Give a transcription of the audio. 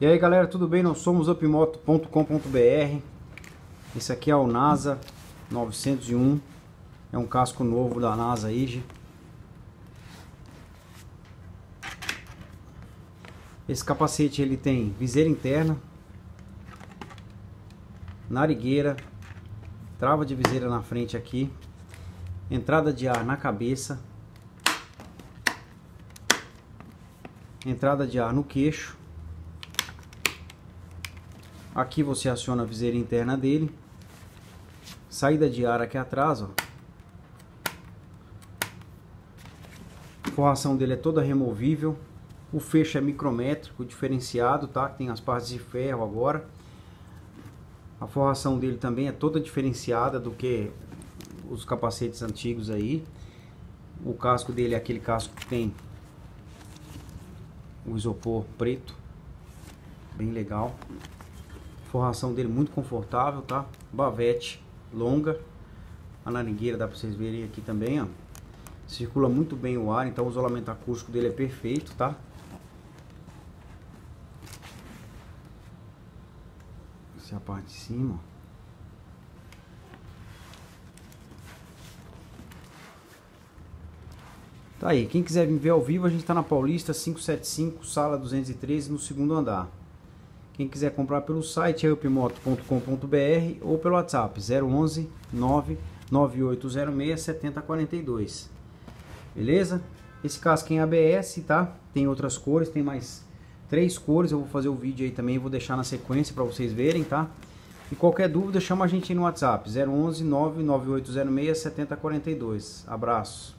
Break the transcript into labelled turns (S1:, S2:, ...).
S1: E aí galera, tudo bem? Nós somos upmoto.com.br Esse aqui é o NASA 901 É um casco novo da NASA IG Esse capacete ele tem viseira interna Narigueira Trava de viseira na frente aqui Entrada de ar na cabeça entrada de ar no queixo. Aqui você aciona a viseira interna dele. Saída de ar aqui atrás, ó. A forração dele é toda removível. O fecho é micrométrico, diferenciado, tá? Tem as partes de ferro agora. A forração dele também é toda diferenciada do que os capacetes antigos aí. O casco dele é aquele casco que tem o isopor preto, bem legal. Forração dele muito confortável, tá? Bavete longa. A naringueira dá para vocês verem aqui também, ó. Circula muito bem o ar, então o isolamento acústico dele é perfeito, tá? Essa é a parte de cima, ó. Tá aí, quem quiser vir ver ao vivo, a gente está na Paulista 575, sala 213, no segundo andar. Quem quiser comprar pelo site é upmoto.com.br ou pelo WhatsApp 011 99806 7042. Beleza? Esse casco é em ABS, tá? Tem outras cores, tem mais três cores. Eu vou fazer o vídeo aí também, vou deixar na sequência para vocês verem, tá? E qualquer dúvida, chama a gente no WhatsApp 011 99806 7042. Abraço.